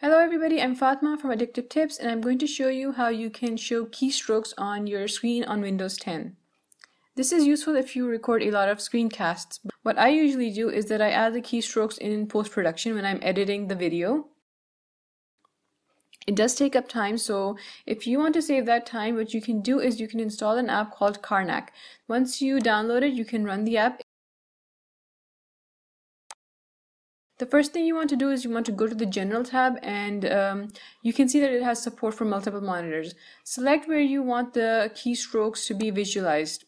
Hello everybody, I'm Fatma from Addictive Tips and I'm going to show you how you can show keystrokes on your screen on Windows 10. This is useful if you record a lot of screencasts. What I usually do is that I add the keystrokes in post-production when I'm editing the video. It does take up time, so if you want to save that time, what you can do is you can install an app called Carnac. Once you download it, you can run the app The first thing you want to do is you want to go to the general tab and um, you can see that it has support for multiple monitors. Select where you want the keystrokes to be visualized.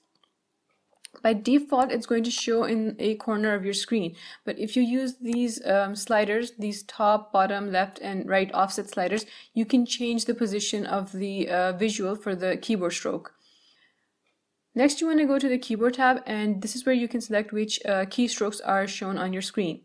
By default, it's going to show in a corner of your screen. But if you use these um, sliders, these top, bottom, left, and right offset sliders, you can change the position of the uh, visual for the keyboard stroke. Next, you want to go to the keyboard tab, and this is where you can select which uh, keystrokes are shown on your screen.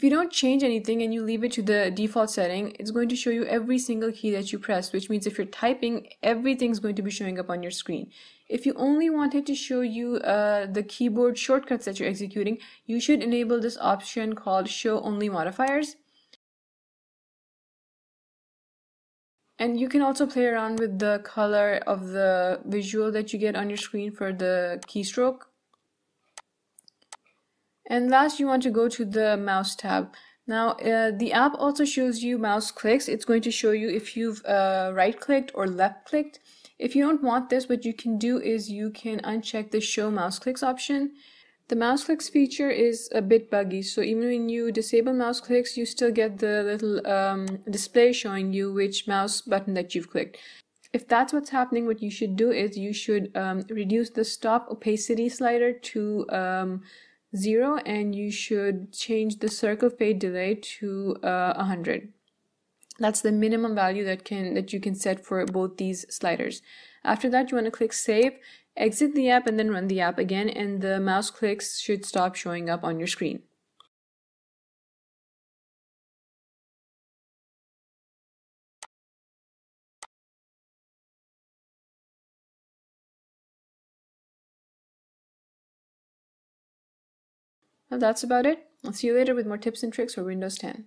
If you don't change anything and you leave it to the default setting, it's going to show you every single key that you press, which means if you're typing, everything's going to be showing up on your screen. If you only wanted to show you uh, the keyboard shortcuts that you're executing, you should enable this option called Show Only Modifiers. And you can also play around with the color of the visual that you get on your screen for the keystroke. And last, you want to go to the mouse tab. Now, uh, the app also shows you mouse clicks. It's going to show you if you've uh, right clicked or left clicked. If you don't want this, what you can do is you can uncheck the show mouse clicks option. The mouse clicks feature is a bit buggy, so even when you disable mouse clicks, you still get the little um, display showing you which mouse button that you've clicked. If that's what's happening, what you should do is you should um, reduce the stop opacity slider to um, 0 and you should change the circle fade delay to uh, 100 that's the minimum value that can that you can set for both these sliders. After that you want to click save exit the app and then run the app again and the mouse clicks should stop showing up on your screen That's about it. I'll see you later with more tips and tricks for Windows 10.